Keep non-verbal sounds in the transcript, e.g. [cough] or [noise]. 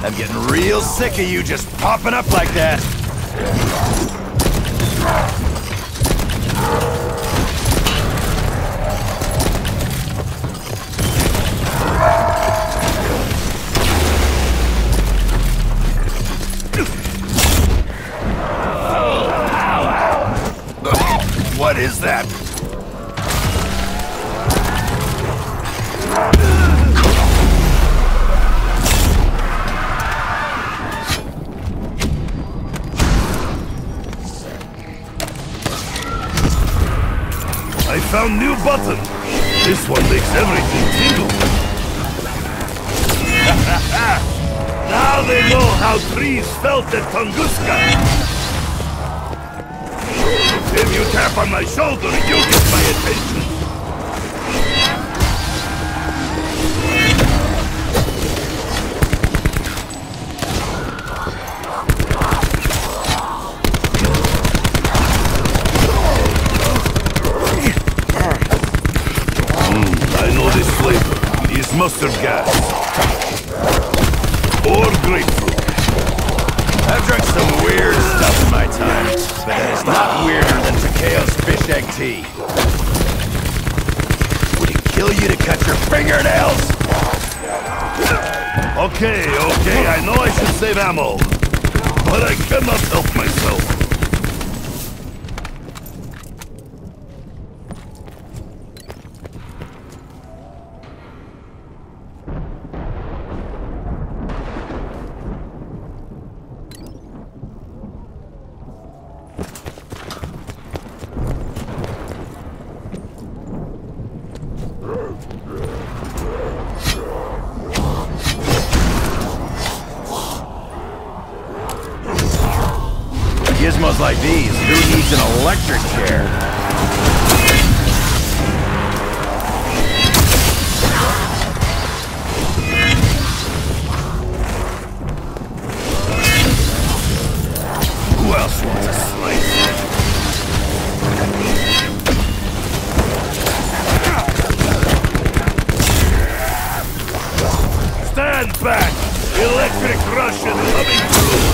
I'm getting real sick of you just popping up like that. What is that? I found new button. This one makes everything tingle. [laughs] now they know how trees felt at Tunguska. If you tap on my shoulder, you get my attention. Mustard gas. Or grapefruit. I've drunk some weird stuff in my time, but it's not weirder than Takeo's fish egg tea. Would it kill you to cut your fingernails? Okay, okay, I know I should save ammo. But I cannot help myself. Gizmos like these, who needs an electric chair? Who else wants a slice? Stand back! Electric Russian coming